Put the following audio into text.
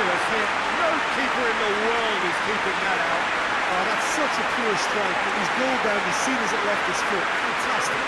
hit. No keeper in the world is keeping that out. Oh, that's such a pure strike. It was goal down as soon as it left his foot. Fantastic.